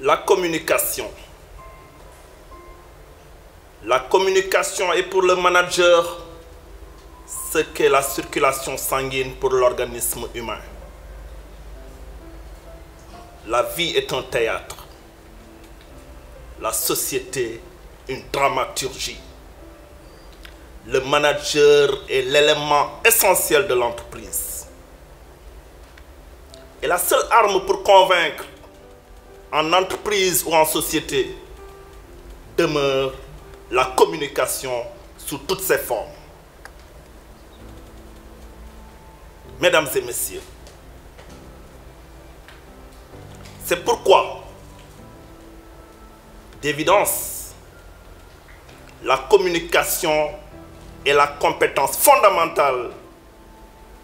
La communication. La communication est pour le manager ce qu'est la circulation sanguine pour l'organisme humain. La vie est un théâtre. La société, une dramaturgie. Le manager est l'élément essentiel de l'entreprise. Et la seule arme pour convaincre en entreprise ou en société demeure la communication sous toutes ses formes. Mesdames et messieurs, c'est pourquoi, d'évidence, la communication est la compétence fondamentale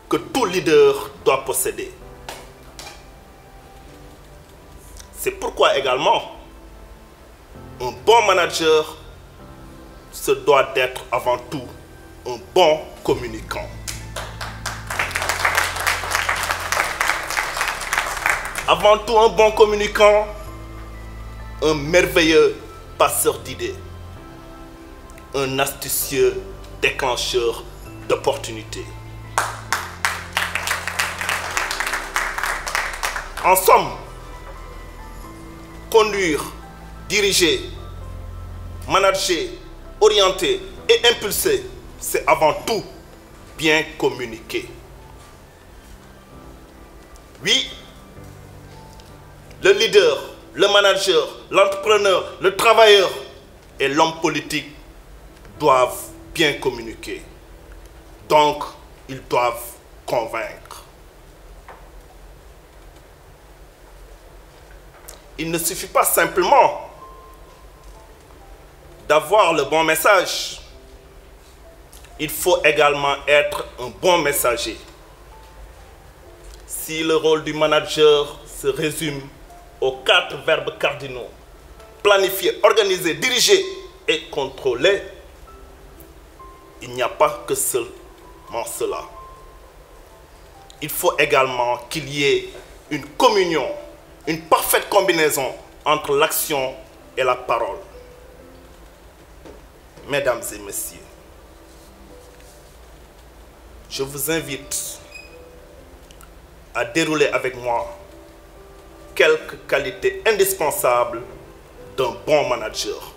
que tout leader doit posséder. C'est pourquoi également, un bon manager se doit d'être avant tout un bon communicant. Avant tout un bon communicant, un merveilleux passeur d'idées, un astucieux déclencheur d'opportunités. En somme, conduire, diriger, manager, orienter et impulser, c'est avant tout bien communiquer. Oui, le leader, le manager, l'entrepreneur, le travailleur et l'homme politique doivent bien communiquer. Donc, ils doivent convaincre. Il ne suffit pas simplement d'avoir le bon message. Il faut également être un bon messager. Si le rôle du manager se résume aux quatre verbes cardinaux, planifier, organiser, diriger et contrôler, il n'y a pas que seulement cela. Il faut également qu'il y ait une communion, une parfaite combinaison entre l'action et la parole. Mesdames et messieurs, je vous invite à dérouler avec moi quelques qualités indispensables d'un bon manager.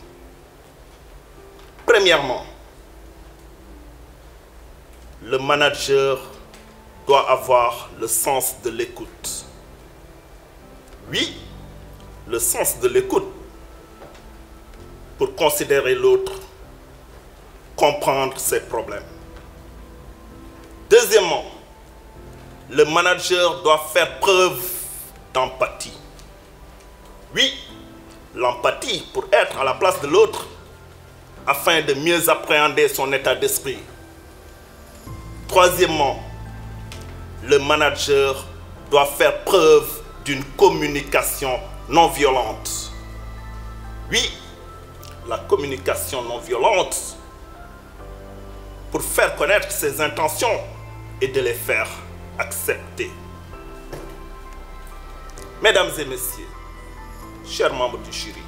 Premièrement, le manager doit avoir le sens de l'écoute. Oui, le sens de l'écoute pour considérer l'autre, comprendre ses problèmes. Deuxièmement, le manager doit faire preuve d'empathie. Oui, l'empathie pour être à la place de l'autre afin de mieux appréhender son état d'esprit. Troisièmement, le manager doit faire preuve d'une communication non violente. Oui, la communication non violente pour faire connaître ses intentions et de les faire accepter. Mesdames et messieurs, chers membres du jury,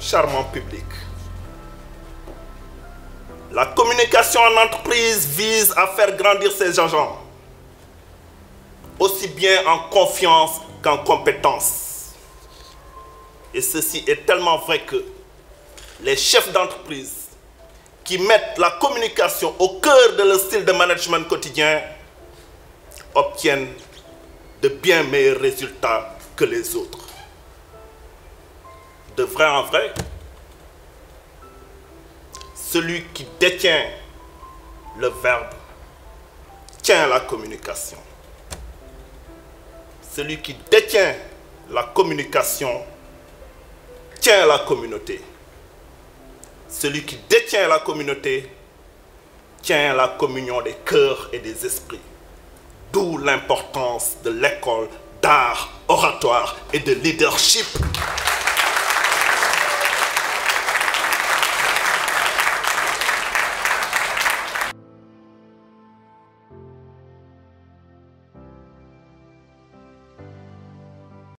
charmant public, la communication en entreprise vise à faire grandir ses agents, aussi bien en confiance qu'en compétence. Et ceci est tellement vrai que les chefs d'entreprise qui mettent la communication au cœur de leur style de management quotidien obtiennent de bien meilleurs résultats que les autres. De vrai en vrai, celui qui détient le verbe tient la communication. Celui qui détient la communication tient la communauté. Celui qui détient la communauté tient la communion des cœurs et des esprits. D'où l'importance de l'école d'art, oratoire et de leadership